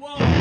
Whoa.